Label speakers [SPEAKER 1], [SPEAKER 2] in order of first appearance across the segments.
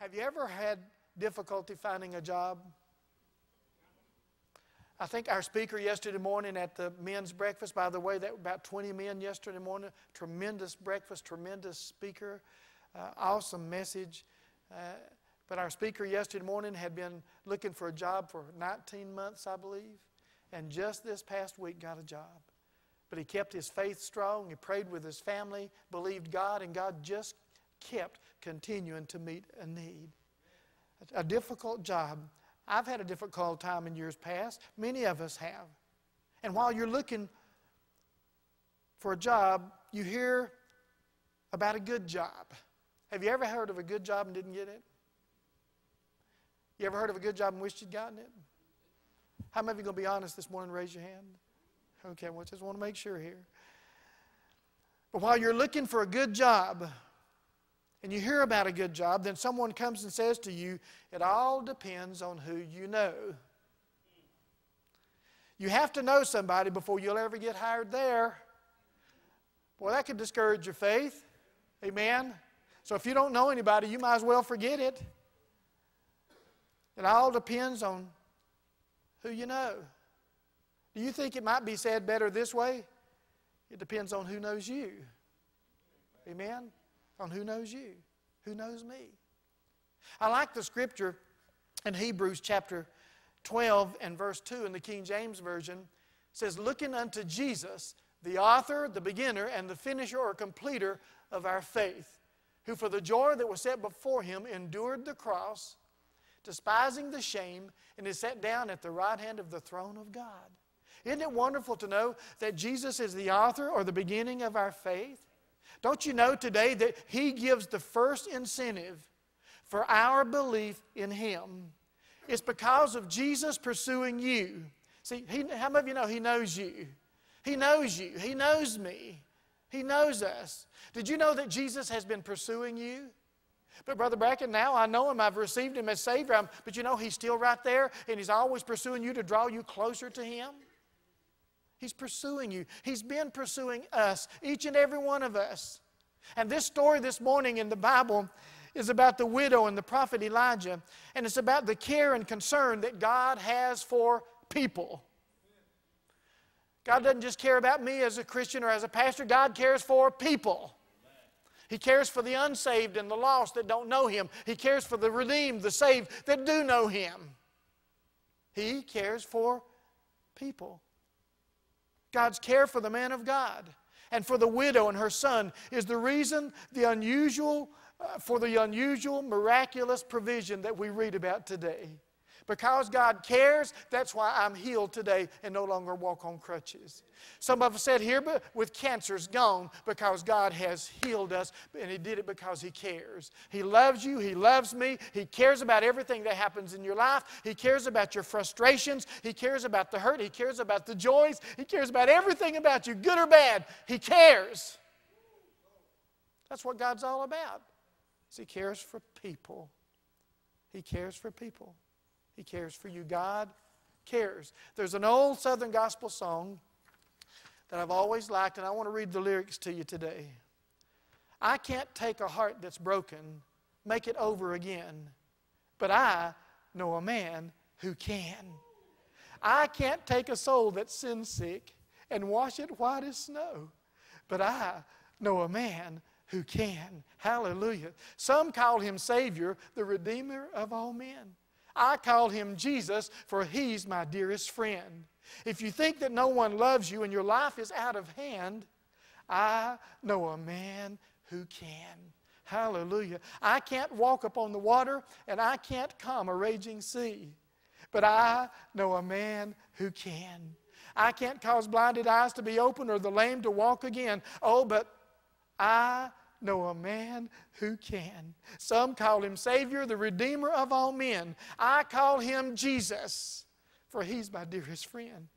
[SPEAKER 1] Have you ever had difficulty finding a job? I think our speaker yesterday morning at the men's breakfast, by the way, that about 20 men yesterday morning, tremendous breakfast, tremendous speaker, uh, awesome message. Uh, but our speaker yesterday morning had been looking for a job for 19 months, I believe, and just this past week got a job. But he kept his faith strong, he prayed with his family, believed God, and God just kept continuing to meet a need. A difficult job I've had a difficult time in years past. Many of us have. And while you're looking for a job, you hear about a good job. Have you ever heard of a good job and didn't get it? You ever heard of a good job and wished you'd gotten it? How many of you going to be honest this morning? Raise your hand. Okay, well, just want to make sure here. But while you're looking for a good job, and you hear about a good job, then someone comes and says to you, It all depends on who you know. You have to know somebody before you'll ever get hired there. Boy, that could discourage your faith. Amen? So if you don't know anybody, you might as well forget it. It all depends on who you know. Do you think it might be said better this way? It depends on who knows you. Amen? On who knows you, who knows me. I like the scripture in Hebrews chapter 12 and verse 2 in the King James Version says, Looking unto Jesus, the author, the beginner, and the finisher or completer of our faith, who for the joy that was set before him endured the cross, despising the shame, and is set down at the right hand of the throne of God. Isn't it wonderful to know that Jesus is the author or the beginning of our faith? Don't you know today that He gives the first incentive for our belief in Him? It's because of Jesus pursuing you. See, he, how many of you know He knows you? He knows you. He knows me. He knows us. Did you know that Jesus has been pursuing you? But Brother Bracken, now I know him. I've received him as Savior. but you know, he's still right there, and he's always pursuing you to draw you closer to him. He's pursuing you. He's been pursuing us, each and every one of us. And this story this morning in the Bible is about the widow and the prophet Elijah, and it's about the care and concern that God has for people. God doesn't just care about me as a Christian or as a pastor, God cares for people. He cares for the unsaved and the lost that don't know Him. He cares for the redeemed, the saved that do know Him. He cares for people. God's care for the man of God and for the widow and her son is the reason the unusual, uh, for the unusual, miraculous provision that we read about today. Because God cares, that's why I'm healed today and no longer walk on crutches. Some of us said here, but with cancer's gone because God has healed us, and He did it because He cares. He loves you, He loves me, He cares about everything that happens in your life, He cares about your frustrations, He cares about the hurt, He cares about the joys, He cares about everything about you, good or bad. He cares. That's what God's all about. He cares for people. He cares for people. He cares for you. God cares. There's an old Southern gospel song that I've always liked, and I want to read the lyrics to you today. I can't take a heart that's broken, make it over again, but I know a man who can. I can't take a soul that's sin sick and wash it white as snow, but I know a man who can. Hallelujah. Some call him Savior, the Redeemer of all men. I call him Jesus, for he's my dearest friend. If you think that no one loves you and your life is out of hand, I know a man who can. Hallelujah. I can't walk upon the water and I can't calm a raging sea, but I know a man who can. I can't cause blinded eyes to be open or the lame to walk again. Oh, but I know a man who can. Some call him Savior, the Redeemer of all men. I call him Jesus, for he's my dearest friend.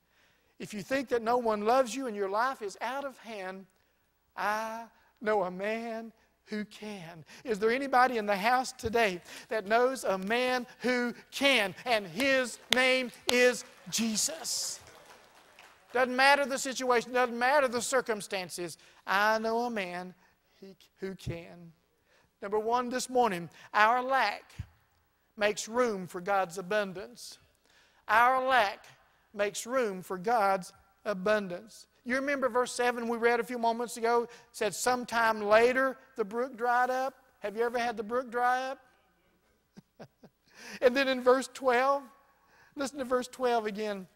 [SPEAKER 1] If you think that no one loves you and your life is out of hand, I know a man who can. Is there anybody in the house today that knows a man who can? And his name is Jesus. Doesn't matter the situation, doesn't matter the circumstances. I know a man he, who can. Number one this morning, our lack makes room for God's abundance. Our lack makes room for God's abundance. You remember verse 7 we read a few moments ago? Said, Sometime later the brook dried up. Have you ever had the brook dry up? and then in verse 12, listen to verse 12 again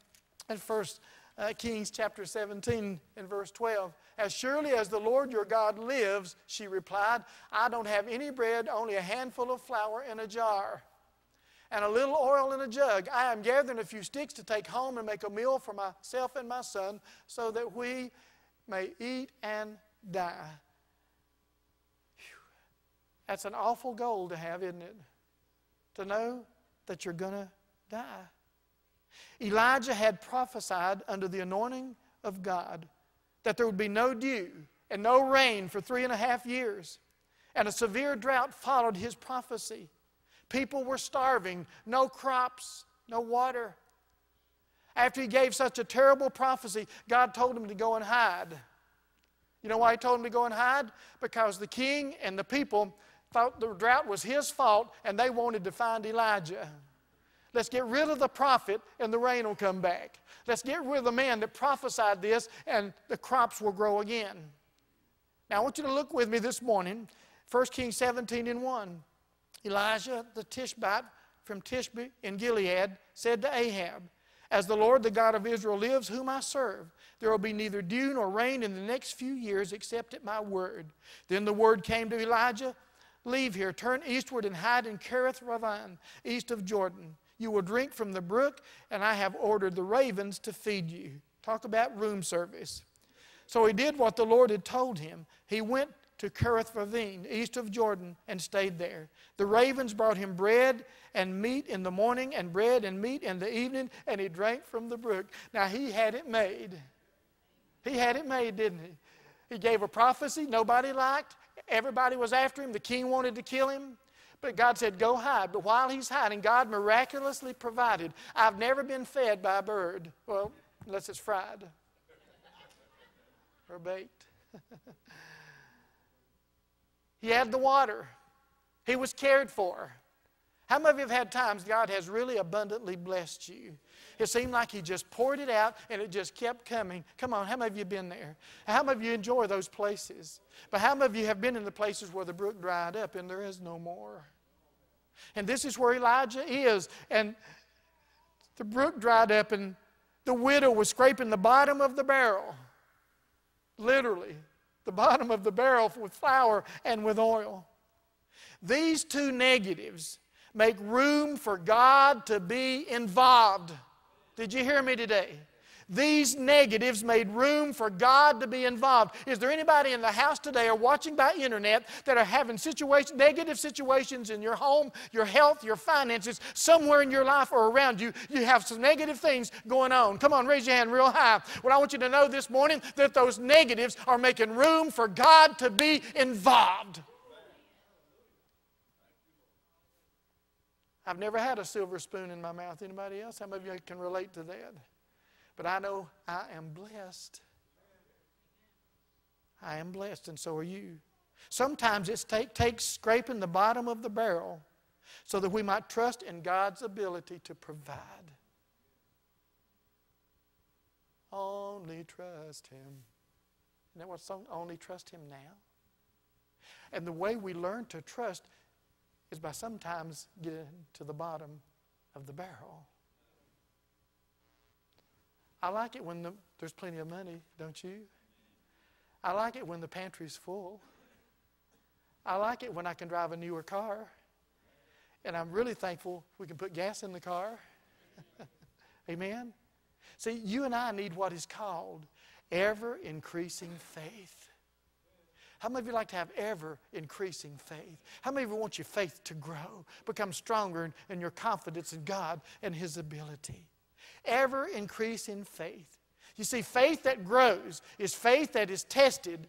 [SPEAKER 1] at First uh, Kings chapter 17 and verse 12. As surely as the Lord your God lives, she replied, I don't have any bread, only a handful of flour in a jar and a little oil in a jug. I am gathering a few sticks to take home and make a meal for myself and my son, so that we may eat and die. Whew. That's an awful goal to have, isn't it? To know that you're going to die. Elijah had prophesied under the anointing of God that there would be no dew and no rain for three and a half years. And a severe drought followed his prophecy. People were starving, no crops, no water. After he gave such a terrible prophecy, God told him to go and hide. You know why he told him to go and hide? Because the king and the people thought the drought was his fault and they wanted to find Elijah. Let's get rid of the prophet and the rain will come back. Let's get rid of the man that prophesied this and the crops will grow again. Now I want you to look with me this morning, 1 Kings 17 and 1. Elijah the Tishbite from Tishbe in Gilead said to Ahab, As the Lord, the God of Israel, lives, whom I serve, there will be neither dew nor rain in the next few years except at my word. Then the word came to Elijah Leave here, turn eastward, and hide in Kerith Ravine, east of Jordan. You will drink from the brook, and I have ordered the ravens to feed you. Talk about room service. So he did what the Lord had told him. He went to Kerith Ravine, east of Jordan, and stayed there. The ravens brought him bread and meat in the morning, and bread and meat in the evening, and he drank from the brook. Now he had it made. He had it made, didn't he? He gave a prophecy nobody liked. Everybody was after him. The king wanted to kill him. But God said, Go hide. But while he's hiding, God miraculously provided. I've never been fed by a bird. Well, unless it's fried or baked. He had the water. He was cared for. How many of you have had times God has really abundantly blessed you? It seemed like He just poured it out and it just kept coming. Come on, how many of you been there? How many of you enjoy those places? But how many of you have been in the places where the brook dried up and there is no more? And this is where Elijah is. And the brook dried up and the widow was scraping the bottom of the barrel. Literally the bottom of the barrel with flour and with oil. These two negatives make room for God to be involved. Did you hear me today? These negatives made room for God to be involved. Is there anybody in the house today or watching by internet that are having situation, negative situations in your home, your health, your finances, somewhere in your life or around you? You have some negative things going on. Come on, raise your hand real high. Well, I want you to know this morning that those negatives are making room for God to be involved. I've never had a silver spoon in my mouth. Anybody else? How many of you can relate to that? But I know I am blessed. I am blessed, and so are you. Sometimes it take, takes scraping the bottom of the barrel so that we might trust in God's ability to provide. Only trust Him. Isn't that what song? Only trust Him now. And the way we learn to trust is by sometimes getting to the bottom of the barrel. I like it when the, there's plenty of money, don't you? I like it when the pantry's full. I like it when I can drive a newer car. And I'm really thankful we can put gas in the car. Amen? See, you and I need what is called ever increasing faith. How many of you like to have ever increasing faith? How many of you want your faith to grow, become stronger in, in your confidence in God and His ability? ever increasing faith. You see, faith that grows is faith that is tested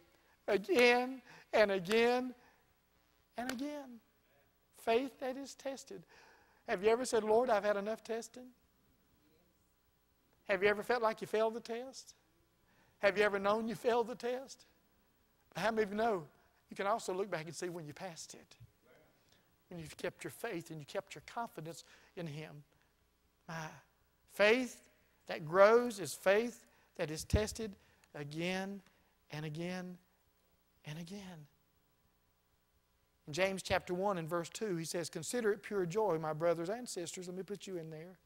[SPEAKER 1] again and again and again. Faith that is tested. Have you ever said, Lord, I've had enough testing? Have you ever felt like you failed the test? Have you ever known you failed the test? How many of you know you can also look back and see when you passed it. When you've kept your faith and you kept your confidence in Him. My faith that grows is faith that is tested again and again and again. In James chapter 1 and verse 2, he says, Consider it pure joy, my brothers and sisters. Let me put you in there.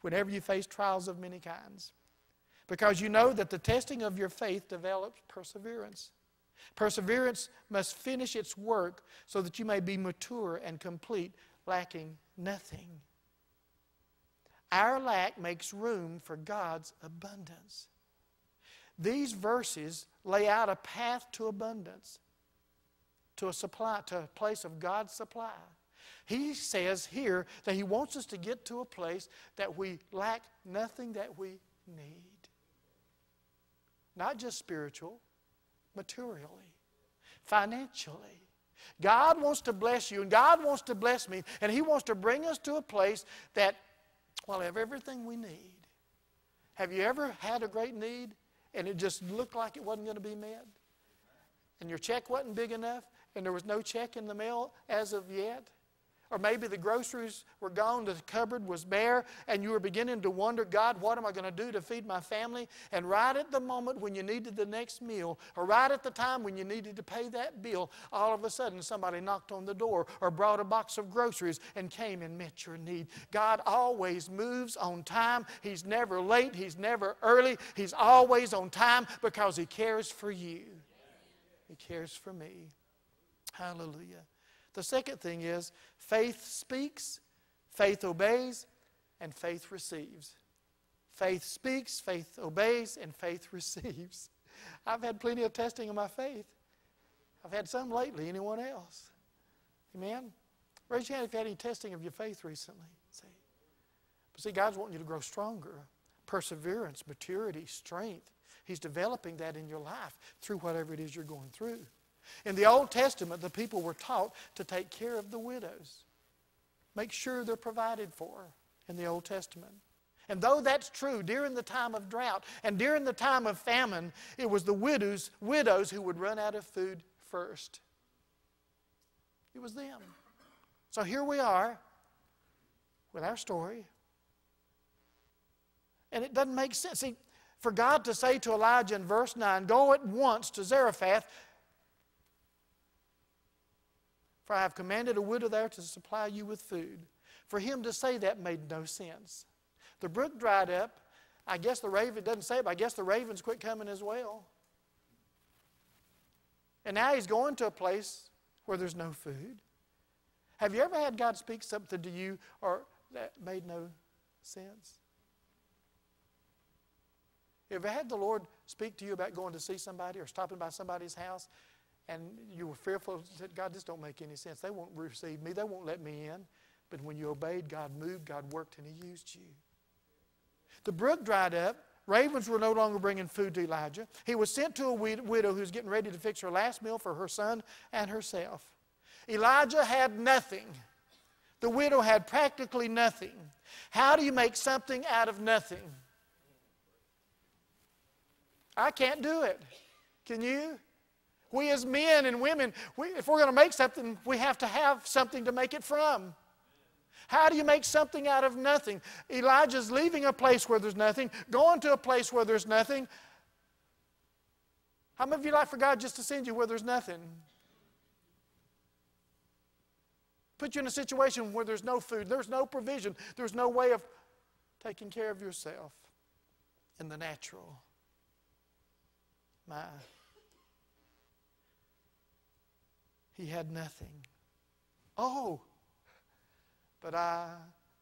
[SPEAKER 1] Whenever you face trials of many kinds, because you know that the testing of your faith develops perseverance. Perseverance must finish its work so that you may be mature and complete, lacking nothing. Our lack makes room for God's abundance. These verses lay out a path to abundance, to a supply, to a place of God's supply. He says here that He wants us to get to a place that we lack nothing that we need. Not just spiritual, materially, financially. God wants to bless you, and God wants to bless me, and He wants to bring us to a place that we'll have everything we need. Have you ever had a great need and it just looked like it wasn't going to be met? And your check wasn't big enough, and there was no check in the mail as of yet? Or maybe the groceries were gone, the cupboard was bare, and you were beginning to wonder, God, what am I going to do to feed my family? And right at the moment when you needed the next meal, or right at the time when you needed to pay that bill, all of a sudden somebody knocked on the door or brought a box of groceries and came and met your need. God always moves on time. He's never late, He's never early. He's always on time because He cares for you. He cares for me. Hallelujah. The second thing is faith speaks, faith obeys, and faith receives. Faith speaks, faith obeys, and faith receives. I've had plenty of testing of my faith. I've had some lately. Anyone else? Amen? Raise your hand if you had any testing of your faith recently. See? But see, God's wanting you to grow stronger. Perseverance, maturity, strength. He's developing that in your life through whatever it is you're going through. In the Old Testament, the people were taught to take care of the widows, make sure they're provided for in the Old Testament. And though that's true during the time of drought and during the time of famine, it was the widows, widows who would run out of food first. It was them. So here we are with our story. And it doesn't make sense. See, for God to say to Elijah in verse 9, Go at once to Zarephath for I have commanded a widow there to supply you with food. For him to say that made no sense. The brook dried up. I guess the raven doesn't say it, but I guess the ravens quit coming as well. And now he's going to a place where there's no food. Have you ever had God speak something to you or that made no sense? Have you ever had the Lord speak to you about going to see somebody or stopping by somebody's house and you were fearful, said, God, this don't make any sense. They won't receive me. They won't let me in. But when you obeyed, God moved, God worked, and He used you. The brook dried up. Ravens were no longer bringing food to Elijah. He was sent to a widow who was getting ready to fix her last meal for her son and herself. Elijah had nothing. The widow had practically nothing. How do you make something out of nothing? I can't do it. Can you? We, as men and women, we, if we're going to make something, we have to have something to make it from. How do you make something out of nothing? Elijah's leaving a place where there's nothing, going to a place where there's nothing. How many of you like for God just to send you where there's nothing? Put you in a situation where there's no food, there's no provision, there's no way of taking care of yourself in the natural. My. He had nothing. Oh, but I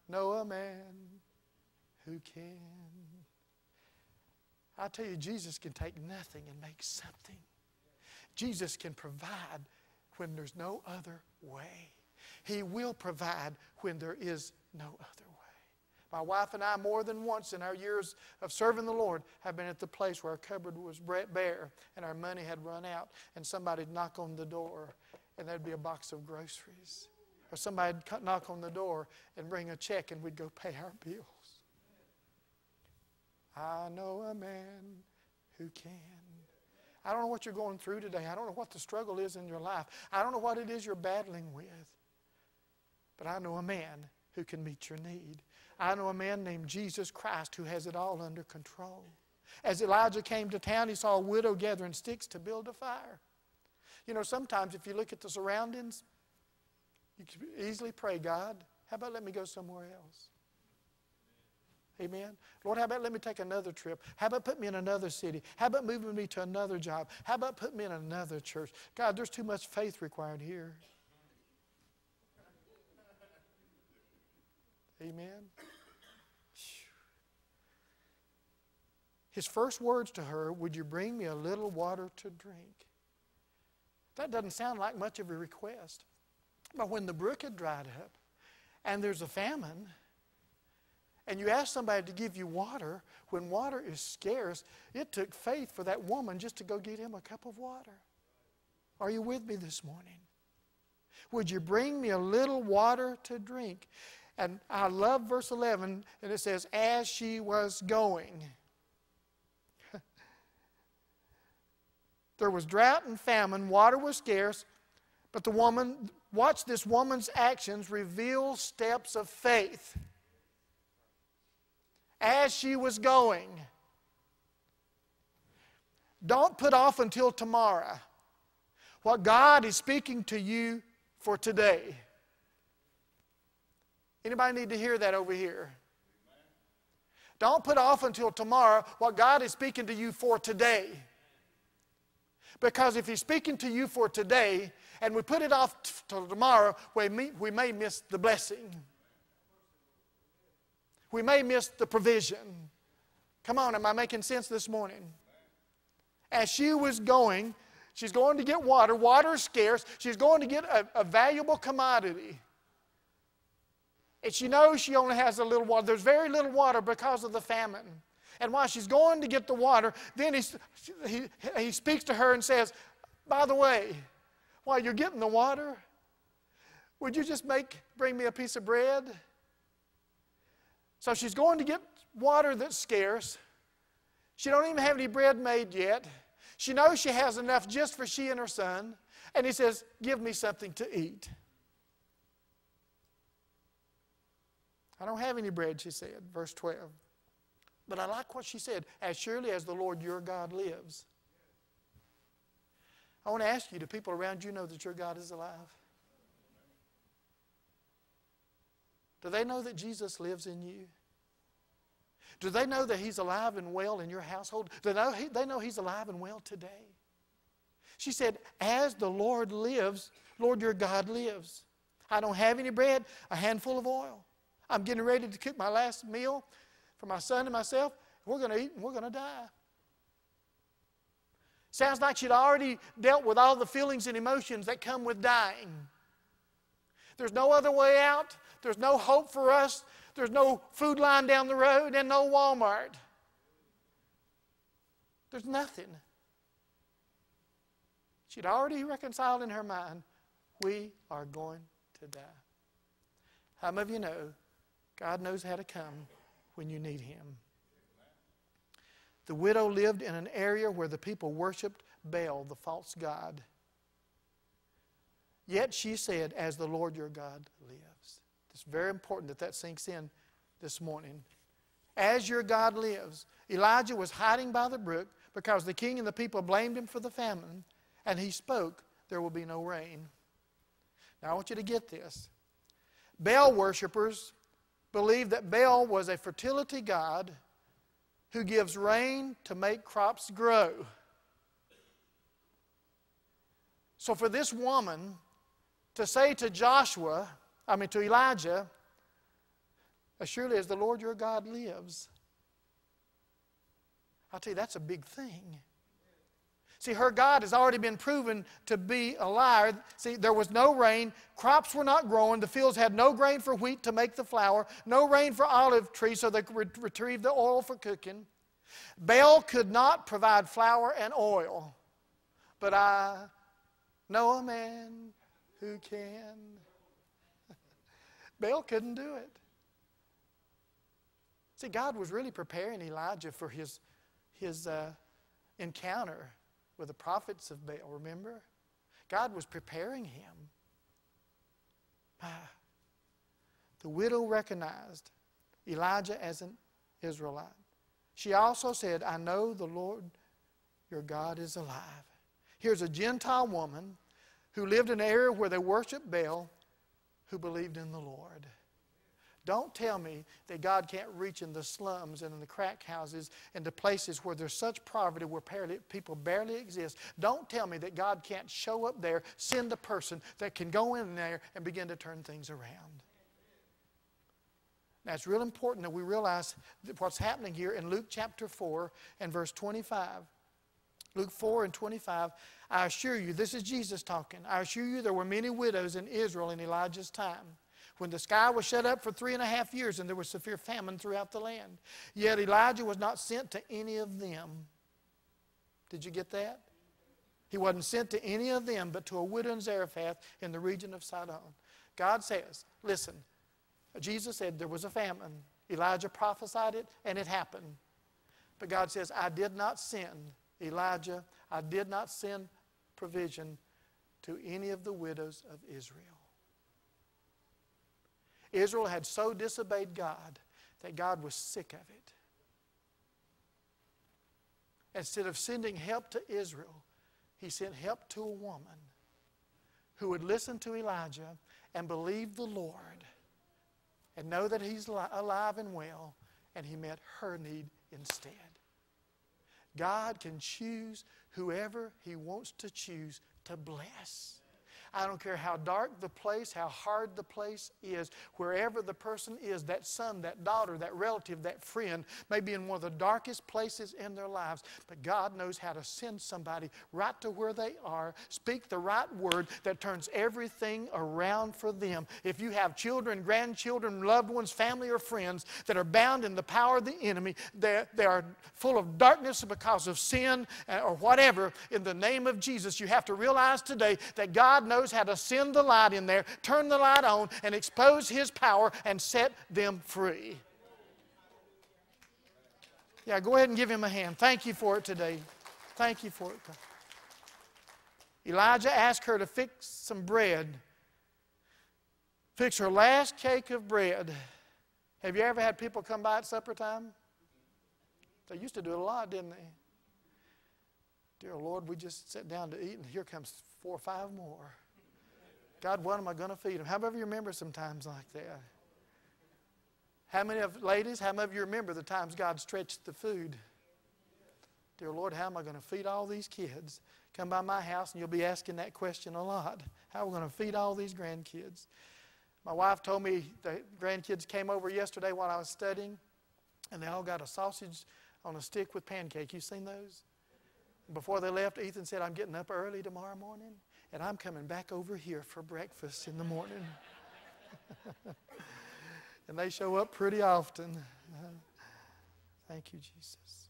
[SPEAKER 1] know a man who can. I tell you, Jesus can take nothing and make something. Jesus can provide when there's no other way. He will provide when there is no other way. My wife and I, more than once in our years of serving the Lord, have been at the place where our cupboard was bare and our money had run out, and somebody'd knock on the door and there'd be a box of groceries. Or somebody'd knock on the door and bring a check, and we'd go pay our bills. I know a man who can. I don't know what you're going through today. I don't know what the struggle is in your life. I don't know what it is you're battling with. But I know a man who can meet your need. I know a man named Jesus Christ who has it all under control. As Elijah came to town, he saw a widow gathering sticks to build a fire. You know, sometimes if you look at the surroundings, you can easily pray, God, how about let me go somewhere else? Amen. Lord, how about let me take another trip? How about put me in another city? How about moving me to another job? How about put me in another church? God, there's too much faith required here. Amen. His first words to her, Would you bring me a little water to drink? That doesn't sound like much of a request. But when the brook had dried up and there's a famine, and you ask somebody to give you water when water is scarce, it took faith for that woman just to go get him a cup of water. Are you with me this morning? Would you bring me a little water to drink? And I love verse 11, and it says, As she was going. There was drought and famine, water was scarce, but the woman, watch this woman's actions reveal steps of faith. As she was going, don't put off until tomorrow what God is speaking to you for today. Anybody need to hear that over here? Don't put off until tomorrow what God is speaking to you for today. Because if He's speaking to you for today and we put it off till tomorrow, we may, we may miss the blessing. We may miss the provision. Come on, am I making sense this morning? As she was going, she's going to get water. Water is scarce. She's going to get a, a valuable commodity. And she knows she only has a little water. There's very little water because of the famine. And while she's going to get the water, then he, he, he speaks to her and says, By the way, while you're getting the water, would you just make, bring me a piece of bread? So she's going to get water that's scarce. She don't even have any bread made yet. She knows she has enough just for she and her son. And he says, Give me something to eat. I don't have any bread, she said, verse 12. But I like what she said, as surely as the Lord your God lives. I want to ask you do people around you know that your God is alive? Do they know that Jesus lives in you? Do they know that He's alive and well in your household? Do they know, he, they know He's alive and well today? She said, As the Lord lives, Lord your God lives. I don't have any bread, a handful of oil. I'm getting ready to cook my last meal for my son and myself. We're going to eat and we're going to die. Sounds like she'd already dealt with all the feelings and emotions that come with dying. There's no other way out. There's no hope for us. There's no food line down the road and no Walmart. There's nothing. She'd already reconciled in her mind we are going to die. How many of you know God knows how to come when you need Him? The widow lived in an area where the people worshiped Baal, the false god. Yet she said, As the Lord your God lives. It's very important that that sinks in this morning. As your God lives. Elijah was hiding by the brook because the king and the people blamed him for the famine, and he spoke, There will be no rain. Now I want you to get this. Baal worshippers believed that Baal was a fertility god who gives rain to make crops grow. So, for this woman to say to Joshua, I mean to Elijah, as surely as the Lord your God lives, I'll tell you, that's a big thing. See, her God has already been proven to be a liar. See, there was no rain, crops were not growing, the fields had no grain for wheat to make the flour, no rain for olive trees so they could retrieve the oil for cooking. Baal could not provide flour and oil, but I know a man who can. Baal couldn't do it. See, God was really preparing Elijah for his, his uh, encounter with the prophets of Baal, remember? God was preparing him. Ah. The widow recognized Elijah as an Israelite. She also said, I know the Lord your God is alive. Here's a Gentile woman who lived in an area where they worshiped Baal who believed in the Lord. Don't tell me that God can't reach in the slums and in the crack houses and the places where there's such poverty where people barely exist. Don't tell me that God can't show up there, send a person that can go in there and begin to turn things around. Now, it's real important that we realize that what's happening here in Luke chapter 4 and verse 25. Luke 4 and 25, I assure you, this is Jesus talking. I assure you, there were many widows in Israel in Elijah's time when the sky was shut up for three and a half years and there was severe famine throughout the land. Yet Elijah was not sent to any of them. Did you get that? He wasn't sent to any of them, but to a widow in Zarephath in the region of Sidon. God says, listen, Jesus said there was a famine. Elijah prophesied it, and it happened. But God says, I did not send Elijah, I did not send provision to any of the widows of Israel. Israel had so disobeyed God that God was sick of it. Instead of sending help to Israel, he sent help to a woman who would listen to Elijah and believe the Lord and know that he's alive and well, and he met her need instead. God can choose whoever he wants to choose to bless. I don't care how dark the place, how hard the place is, wherever the person is, that son, that daughter, that relative, that friend may be in one of the darkest places in their lives. But God knows how to send somebody right to where they are, speak the right word that turns everything around for them. If you have children, grandchildren, loved ones, family, or friends that are bound in the power of the enemy, they, they are full of darkness because of sin uh, or whatever, in the name of Jesus, you have to realize today that God knows knows how to send the light in there, turn the light on, and expose His power and set them free. Yeah, go ahead and give him a hand. Thank you for it today. Thank you for it. Elijah asked her to fix some bread, fix her last cake of bread. Have you ever had people come by at supper time? They used to do it a lot, didn't they? Dear Lord, we just sat down to eat, and here comes four or five more. God, what am I going to feed them? How many of you remember some times like that? How many of ladies, how many of you remember the times God stretched the food? Dear Lord, how am I going to feed all these kids? Come by my house and you'll be asking that question a lot. How are we going to feed all these grandkids? My wife told me the grandkids came over yesterday while I was studying and they all got a sausage on a stick with pancake. You seen those? Before they left, Ethan said, I'm getting up early tomorrow morning and I'm coming back over here for breakfast in the morning. and they show up pretty often. thank you, Jesus.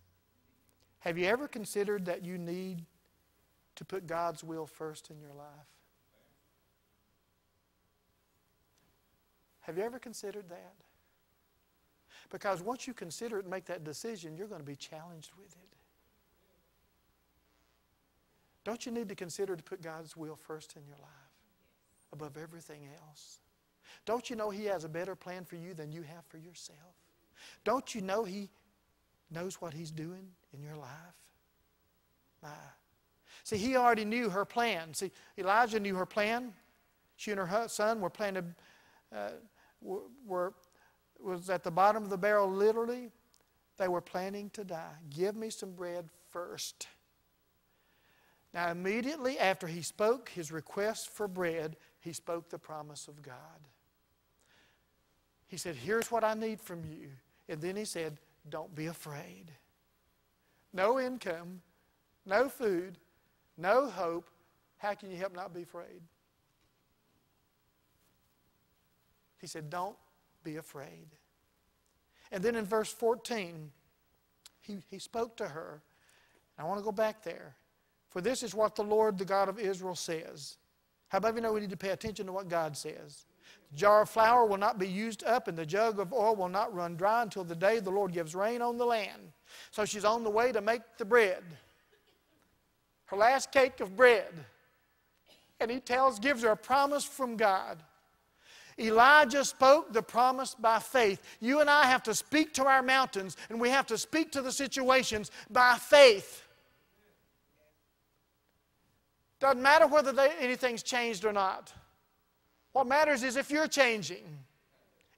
[SPEAKER 1] Have you ever considered that you need to put God's will first in your life? Have you ever considered that? Because once you consider it and make that decision, you're going to be challenged with it. Don't you need to consider to put God's will first in your life above everything else? Don't you know He has a better plan for you than you have for yourself? Don't you know He knows what He's doing in your life? My. See, He already knew her plan. See, Elijah knew her plan. She and her son were planning, uh, were, was at the bottom of the barrel literally. They were planning to die. Give me some bread first. Now, immediately after he spoke his request for bread, he spoke the promise of God. He said, Here's what I need from you. And then he said, Don't be afraid. No income, no food, no hope. How can you help not be afraid? He said, Don't be afraid. And then in verse 14, he, he spoke to her. I want to go back there. For this is what the Lord, the God of Israel, says. How about you know we need to pay attention to what God says? The jar of flour will not be used up, and the jug of oil will not run dry until the day the Lord gives rain on the land. So she's on the way to make the bread. her last cake of bread. And he tells, gives her a promise from God. Elijah spoke the promise by faith. You and I have to speak to our mountains and we have to speak to the situations by faith. Doesn't matter whether they, anything's changed or not. What matters is if you're changing,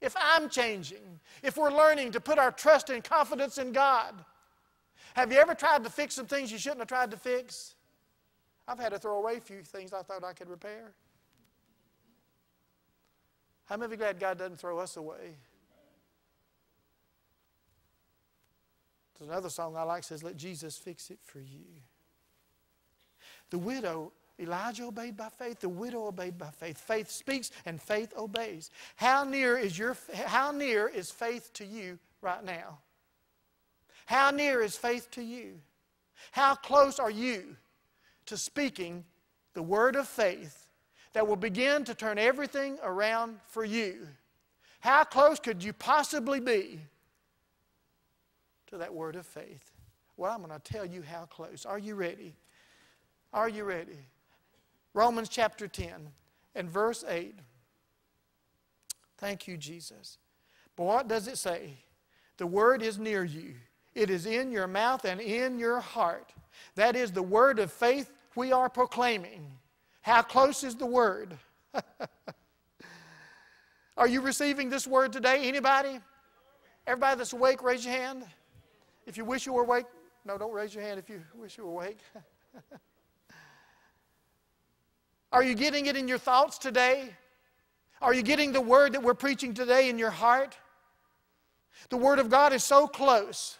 [SPEAKER 1] if I'm changing, if we're learning to put our trust and confidence in God. Have you ever tried to fix some things you shouldn't have tried to fix? I've had to throw away a few things I thought I could repair. How many of you glad God doesn't throw us away? There's another song I like says, Let Jesus fix it for you. The widow Elijah obeyed by faith, the widow obeyed by faith. Faith speaks and faith obeys. How near is your how near is faith to you right now? How near is faith to you? How close are you to speaking the word of faith that will begin to turn everything around for you? How close could you possibly be to that word of faith? Well, I'm going to tell you how close. Are you ready? Are you ready? Romans chapter 10 and verse 8. Thank you, Jesus. But what does it say? The word is near you, it is in your mouth and in your heart. That is the word of faith we are proclaiming. How close is the word? are you receiving this word today? Anybody? Everybody that's awake, raise your hand. If you wish you were awake, no, don't raise your hand if you wish you were awake. Are you getting it in your thoughts today? Are you getting the word that we're preaching today in your heart? The Word of God is so close.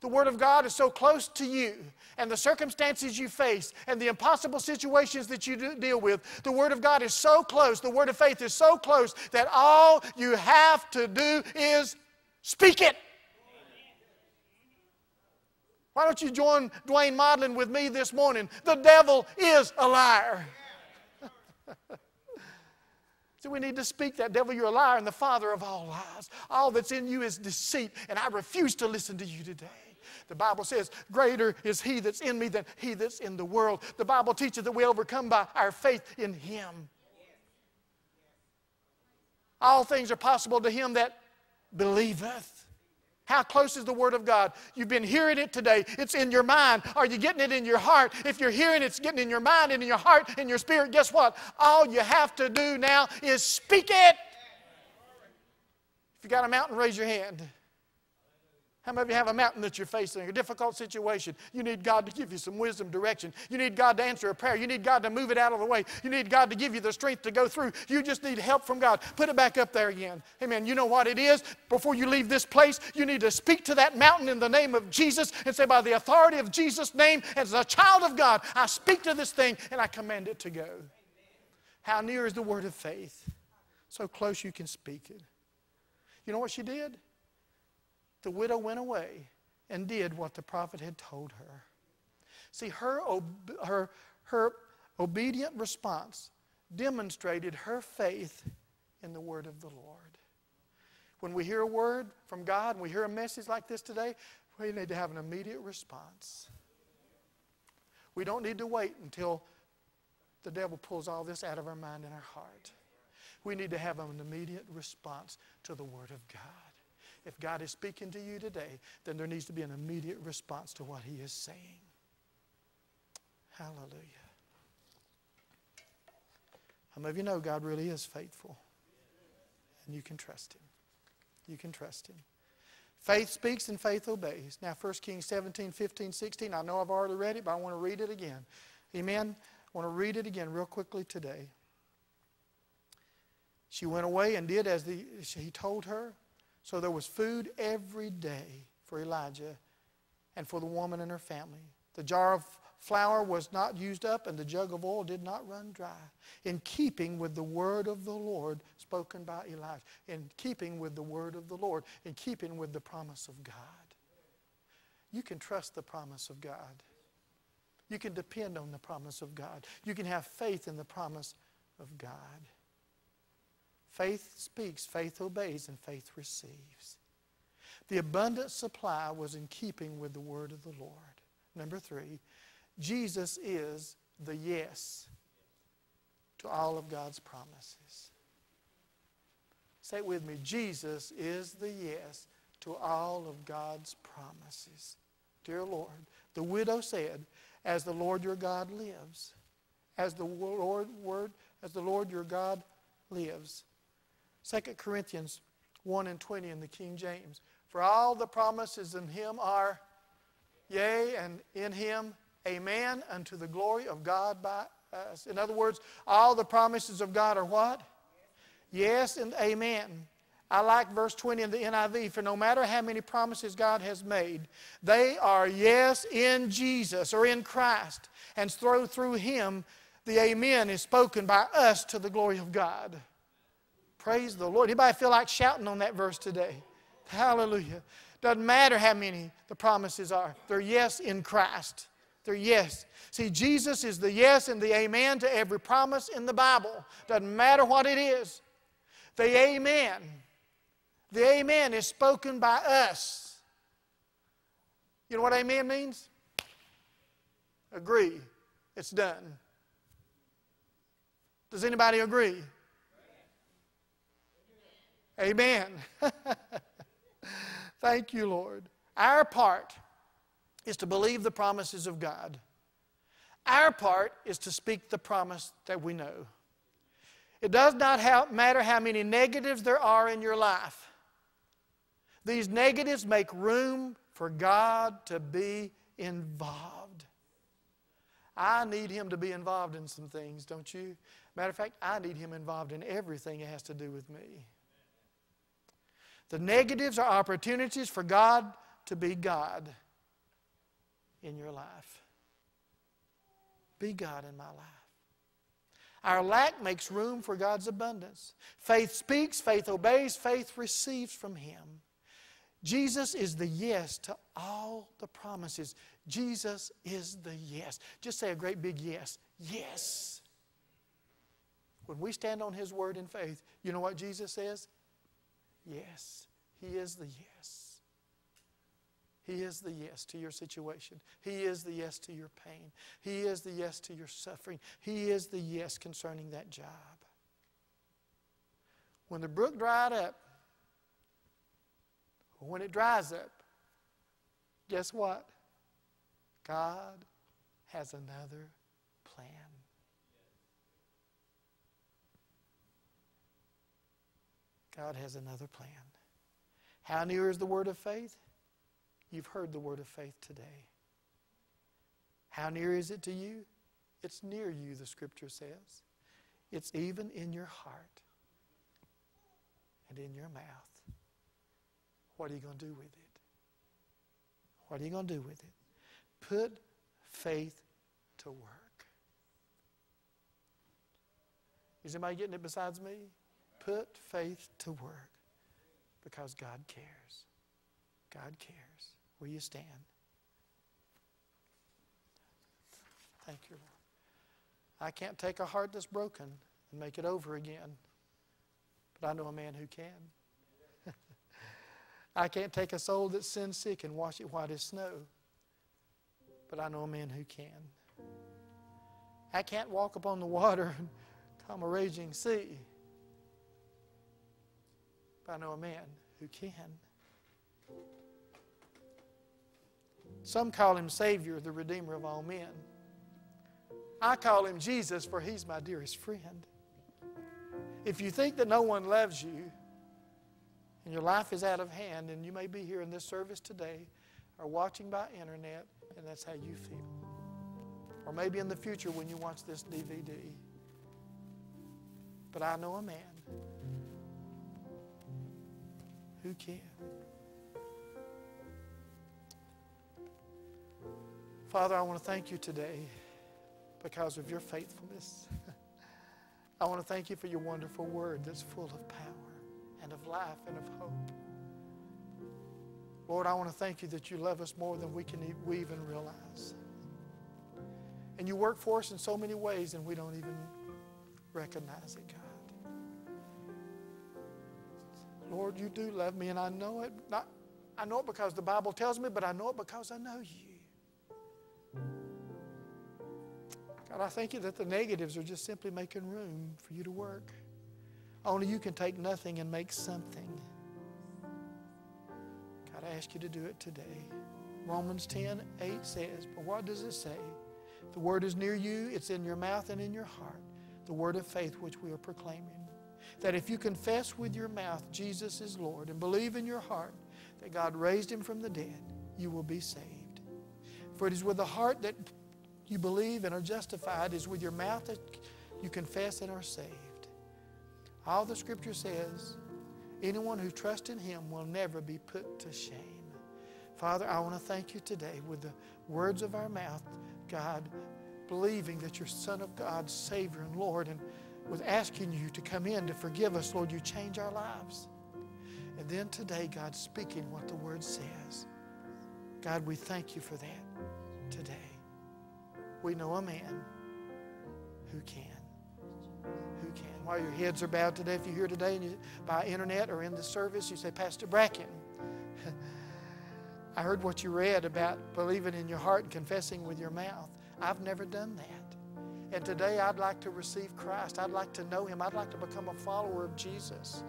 [SPEAKER 1] The Word of God is so close to you and the circumstances you face and the impossible situations that you deal with. The Word of God is so close. The Word of faith is so close that all you have to do is speak it. Why don't you join Dwayne Modlin with me this morning? The devil is a liar. So we need to speak that. Devil, you're a liar and the father of all lies. All that's in you is deceit, and I refuse to listen to you today. The Bible says, Greater is he that's in me than he that's in the world. The Bible teaches that we overcome by our faith in him. All things are possible to him that believeth. How close is the Word of God? You've been hearing it today. It's in your mind. Are you getting it in your heart? If you're hearing it, it's getting in your mind and in your heart and your spirit. Guess what? All you have to do now is speak it. If you got a mountain, raise your hand. How many of you have a mountain that you're facing, a difficult situation? You need God to give you some wisdom, direction. You need God to answer a prayer. You need God to move it out of the way. You need God to give you the strength to go through. You just need help from God. Put it back up there again. Amen. You know what it is? Before you leave this place, you need to speak to that mountain in the name of Jesus and say, By the authority of Jesus' name, as a child of God, I speak to this thing and I command it to go. How near is the word of faith? So close you can speak it. You know what she did? The widow went away and did what the prophet had told her. See, her, her, her obedient response demonstrated her faith in the word of the Lord. When we hear a word from God and we hear a message like this today, we need to have an immediate response. We don't need to wait until the devil pulls all this out of our mind and our heart. We need to have an immediate response to the Word of God. If God is speaking to you today, then there needs to be an immediate response to what He is saying. Hallelujah. How many of you know God really is faithful? And you can trust Him. You can trust Him. Faith speaks and faith obeys. Now, 1 Kings 17, 15, 16. I know I've already read it, but I want to read it again. Amen. I want to read it again real quickly today. She went away and did as the, he told her. So there was food every day for Elijah and for the woman and her family. The jar of flour was not used up, and the jug of oil did not run dry, in keeping with the word of the Lord spoken by Elijah, in keeping with the word of the Lord, in keeping with the promise of God. You can trust the promise of God. You can depend on the promise of God. You can have faith in the promise of God. Faith speaks, faith obeys, and faith receives. The abundant supply was in keeping with the word of the Lord. Number three, Jesus is the yes to all of God's promises. Say it with me Jesus is the yes to all of God's promises. Dear Lord, the widow said, As the Lord your God lives, as the Lord word, as the Lord your God lives. 2 Corinthians 1 and 20 in the King James. For all the promises in him are yea, and in him amen, unto the glory of God by us. In other words, all the promises of God are what? Yes and amen. I like verse 20 in the NIV. For no matter how many promises God has made, they are yes in Jesus or in Christ. And through, through Him, the amen is spoken by us to the glory of God. Praise the Lord. Anybody feel like shouting on that verse today? Hallelujah. Doesn't matter how many the promises are, they're yes in Christ. They're yes. See, Jesus is the yes and the amen to every promise in the Bible. Doesn't matter what it is. The amen. The amen is spoken by us. You know what amen means? Agree. It's done. Does anybody agree? Amen. Thank you, Lord. Our part is to believe the promises of God. Our part is to speak the promise that we know. It does not matter how many negatives there are in your life. These negatives make room for God to be involved. I need Him to be involved in some things, don't you? Matter of fact, I need Him involved in everything that has to do with me. The negatives are opportunities for God to be God in your life. Be God in my life. Our lack makes room for God's abundance. Faith speaks, faith obeys, faith receives from Him. Jesus is the yes to all the promises. Jesus is the yes. Just say a great big yes. Yes. When we stand on His word in faith, you know what Jesus says? Yes. He is the yes. He is the yes to your situation. He is the yes to your pain. He is the yes to your suffering. He is the yes concerning that job. When the brook dried up, when it dries up, guess what? God has another plan. God has another plan. How near is the word of faith? You've heard the word of faith today. How near is it to you? It's near you, the scripture says. It's even in your heart and in your mouth. What are you going to do with it? What are you going to do with it? Put faith to work. Is anybody getting it besides me? Put faith to work because God cares. God cares. Will you stand? Thank you, Lord. I can't take a heart that's broken and make it over again, but I know a man who can. I can't take a soul that's sin sick and wash it white as snow, but I know a man who can. I can't walk upon the water and calm a raging sea, but I know a man who can. Some call him Savior, the Redeemer of all men. I call him Jesus, for he's my dearest friend. If you think that no one loves you and your life is out of hand, and you may be here in this service today or watching by internet, and that's how you feel. Or maybe in the future when you watch this DVD. But I know a man who can. Father, I want to thank you today because of your faithfulness. I want to thank you for your wonderful word that's full of power and of life and of hope. Lord, I want to thank you that you love us more than we can we even realize. And you work for us in so many ways and we don't even recognize it, God. Lord, you do love me, and I know it. Not, I know it because the Bible tells me, but I know it because I know you. God, I thank you that the negatives are just simply making room for you to work. Only you can take nothing and make something. God, I ask you to do it today. Romans 10 8 says, But what does it say? The word is near you, it's in your mouth and in your heart. The word of faith which we are proclaiming. That if you confess with your mouth Jesus is Lord and believe in your heart that God raised him from the dead, you will be saved. For it is with the heart that you believe and are justified, it is with your mouth that you confess and are saved. All the scripture says, anyone who trusts in him will never be put to shame. Father, I want to thank you today with the words of our mouth, God, believing that your Son of God, Savior and Lord, and with asking you to come in to forgive us, Lord, you change our lives. And then today, God, speaking what the Word says. God, we thank you for that today. We know a man who can. Who can. While your heads are bowed today, if you're here today and you, by internet or in the service, you say, Pastor Bracken, I heard what you read about believing in your heart and confessing with your mouth. I've never done that. And today I'd like to receive Christ. I'd like to know Him. I'd like to become a follower of Jesus.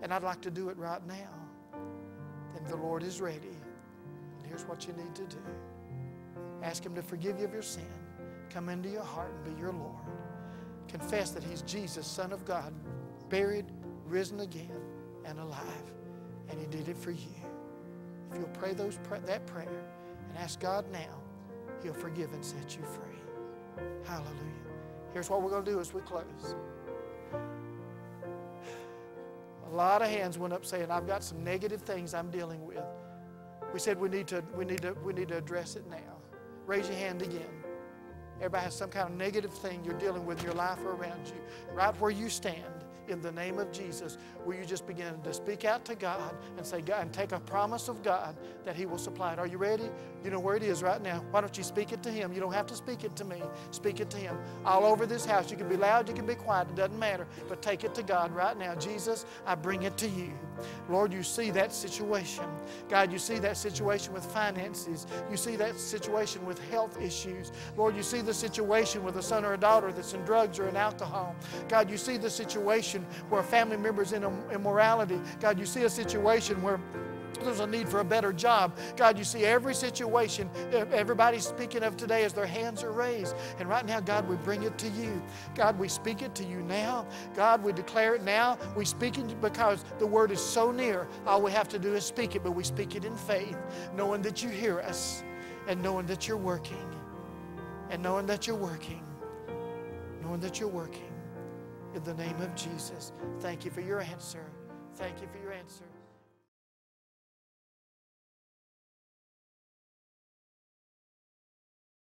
[SPEAKER 1] And I'd like to do it right now. Then the Lord is ready. And here's what you need to do ask Him to forgive you of your sin, come into your heart and be your Lord. Confess that He's Jesus, Son of God, buried, risen again, and alive. And He did it for you. If you'll pray those, that prayer and ask God now, He'll forgive and set you free. Hallelujah. Here's what we're going to do as we close. A lot of hands went up saying, I've got some negative things I'm dealing with. We said we need to, we need to, we need to address it now. Raise your hand again. Everybody has some kind of negative thing you're dealing with in your life or around you. Right where you stand, in the name of Jesus, will you just begin to speak out to God and say, God, and take a promise of God that He will supply it. Are you ready? You know where it is right now. Why don't you speak it to Him? You don't have to speak it to me. Speak it to Him. All over this house. You can be loud, you can be quiet, it doesn't matter. But take it to God right now. Jesus, I bring it to you. Lord, you see that situation. God, you see that situation with finances. You see that situation with health issues. Lord, you see the situation with a son or a daughter that's in drugs or in alcohol. God, you see the situation where a family member's in immorality. God, you see a situation where there's a need for a better job. God, you see every situation everybody's speaking of today as their hands are raised. And right now, God, we bring it to you. God, we speak it to you now. God, we declare it now. We speak it because the word is so near. All we have to do is speak it, but we speak it in faith, knowing that you hear us and knowing that you're working. And knowing that you're working. Knowing that you're working. In the name of Jesus, thank you for your answer. Thank you for your answer.